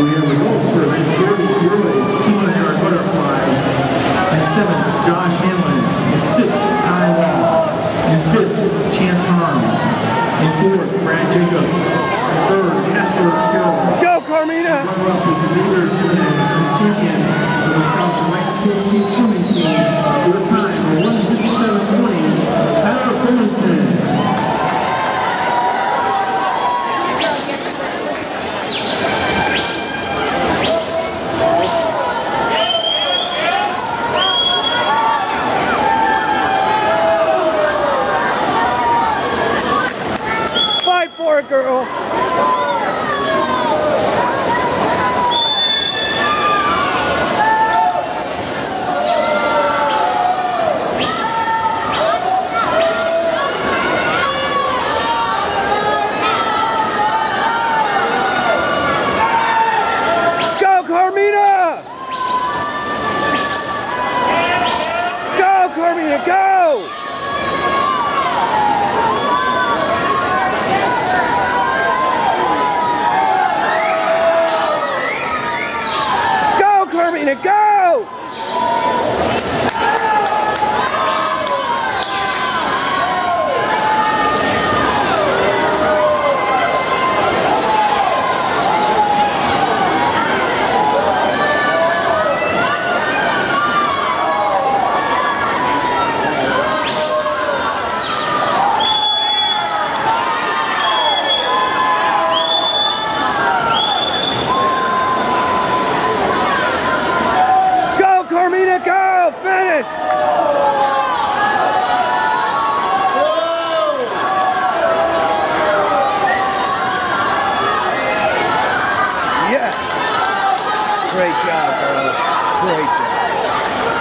We have results for the 30 Ruiz 200 yard butterfly at 7, Josh Hanlon. At 6, Ty Wall. In 5th, Chance Harms. and 4th, Brad Jacobs. In 3rd, Kessler Carroll. Let's go, Carmina! Runner-up is either It, girl! Go, Carmina! Go, Carmina, go! Carmina, go! Go, Great job, Earl. Great job.